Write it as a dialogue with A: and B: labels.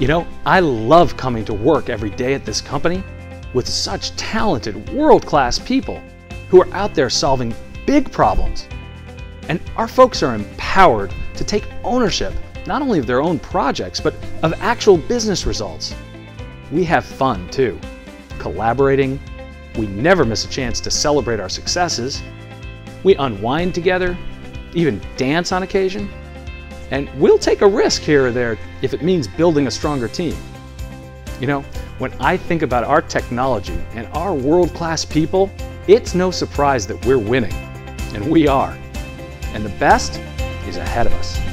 A: You know, I love coming to work every day at this company with such talented, world class people who are out there solving big problems. And our folks are empowered to take ownership not only of their own projects, but of actual business results. We have fun too, collaborating. We never miss a chance to celebrate our successes. We unwind together, even dance on occasion. And we'll take a risk here or there if it means building a stronger team. You know, when I think about our technology and our world class people, it's no surprise that we're winning. And we are. And the best is ahead of us.